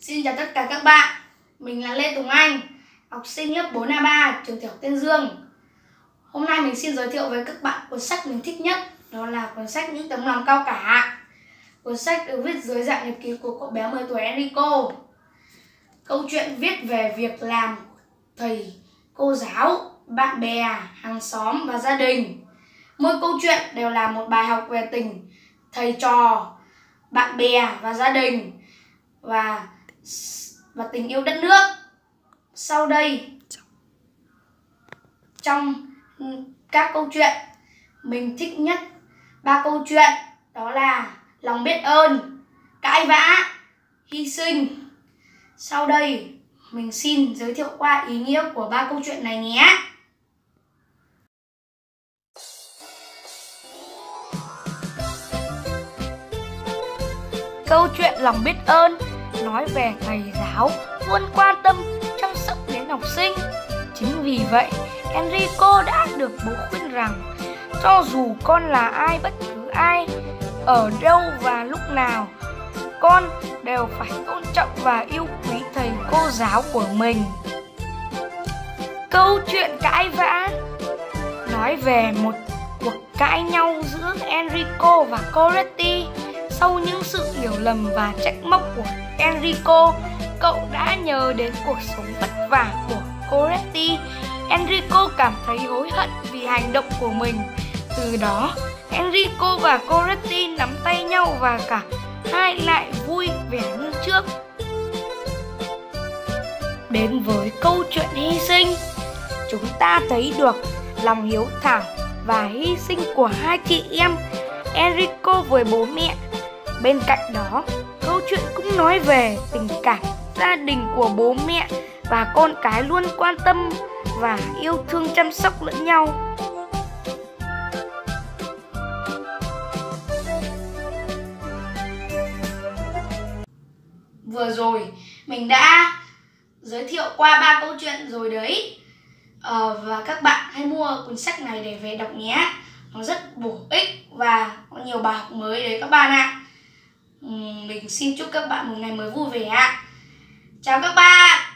Xin chào tất cả các bạn, mình là Lê Tùng Anh, học sinh lớp 4A3, trường tiểu học Tiên Dương. Hôm nay mình xin giới thiệu với các bạn cuốn sách mình thích nhất, đó là cuốn sách Những tấm lòng cao cả. Cuốn sách được viết dưới dạng nhật ký của cậu bé 10 tuổi Enrico. Câu chuyện viết về việc làm thầy, cô giáo, bạn bè, hàng xóm và gia đình. Mỗi câu chuyện đều là một bài học về tình, thầy trò, bạn bè và gia đình và và tình yêu đất nước. Sau đây trong các câu chuyện mình thích nhất ba câu chuyện đó là lòng biết ơn, cãi vã, hy sinh. Sau đây mình xin giới thiệu qua ý nghĩa của ba câu chuyện này nhé. Câu chuyện lòng biết ơn nói về thầy giáo luôn quan tâm chăm sóc đến học sinh. Chính vì vậy, Enrico đã được bố khuyên rằng cho dù con là ai bất cứ ai, ở đâu và lúc nào, con đều phải tôn trọng và yêu quý thầy cô giáo của mình. Câu chuyện cãi vã nói về một cuộc cãi nhau giữa Enrico và Coretti sau những sự hiểu lầm và trách móc của Enrico, cậu đã nhờ đến cuộc sống vất vả của Coretti. Enrico cảm thấy hối hận vì hành động của mình. Từ đó, Enrico và Coretti nắm tay nhau và cả hai lại vui vẻ như trước. Đến với câu chuyện hy sinh, chúng ta thấy được lòng hiếu thảo và hy sinh của hai chị em Enrico với bố mẹ Bên cạnh đó, câu chuyện cũng nói về tình cảm gia đình của bố mẹ và con cái luôn quan tâm và yêu thương chăm sóc lẫn nhau. Vừa rồi mình đã giới thiệu qua ba câu chuyện rồi đấy. Ờ, và các bạn hãy mua cuốn sách này để về đọc nhé. Nó rất bổ ích và có nhiều bài học mới đấy các bạn ạ. À mình xin chúc các bạn một ngày mới vui vẻ chào các bạn!